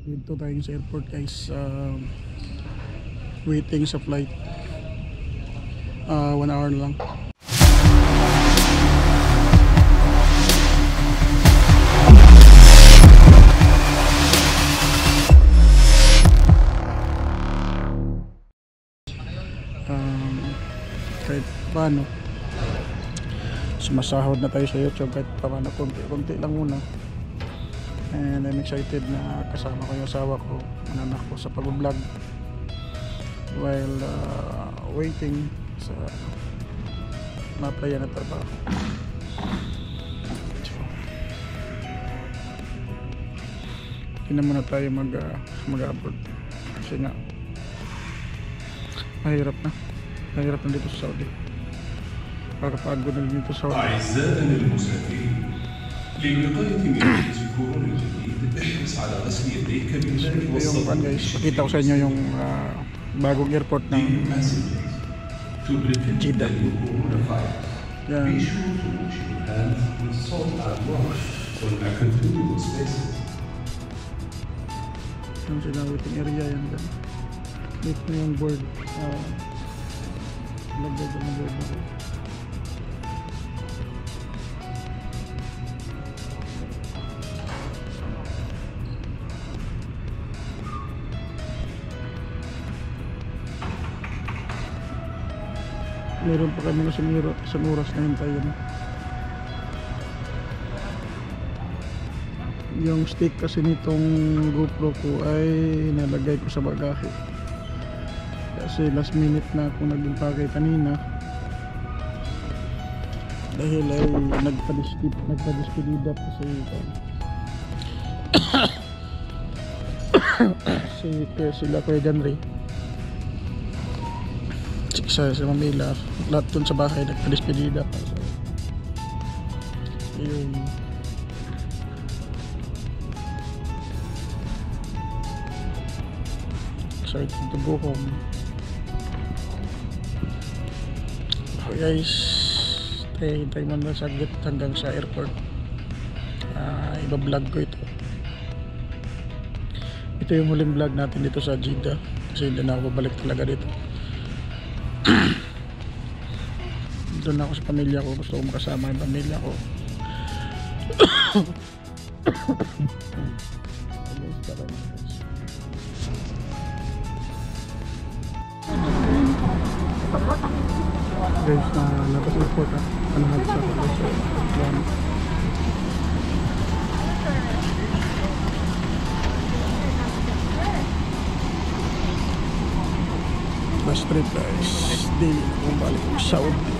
dito tayo sa airport guys. Um, waiting sa flight. Uh, one hour na lang. Um, kahit paano sumasahod na tayo sa YouTube. Kahit paano konti-konti lang muna And I'm excited na kasama ko yung asawa ko, ang ko sa pag-vlog while uh, waiting sa maplaya na trabaho. Hindi na muna tayo mag, uh, mag-abroad. Kasi nga, mahirap na. Mahirap na dito sa Saudi. Para pagod na dito sa Saudi. للوقاية من حدث كورونا الجديد احرص على غسل يديك بالماء ito yung pan والصابون guys pakita ko sa inyo yung uh, bagong airport ng Dear passengers, to prevent Jeddah. the coronavirus, yan be sure to wash your hands with salt and water on a continuous basis. yung sila waiting area yan dyan dito na yung board uh, lagay ko ng board na meron pa kami sa miro sa oras na hintayin yung stick kasi nitong GoPro ko ay nalagay ko sa bagahe. Kasi last minute na ako nag-impake kanina. Dahil ay nagpa-dispid nagpa-dispedida pa si sila Kuya Janry sa sa Manila lahat dun sa bahay nagpa-dispedida pa so, yung excited to go home so guys hintay mo na saglit hanggang sa airport. Uh, iba-vlog ko ito. Ito yung huling vlog natin dito sa Jeddah kasi hindi na ako babalik talaga dito doon ako sa pamilya ko. Gusto ko makasama yung pamilya ko. Guys, tara na, labas airport ah. Ano nga sa labas yan. Bus trip guys. Daily na kung balik. Sa Saudi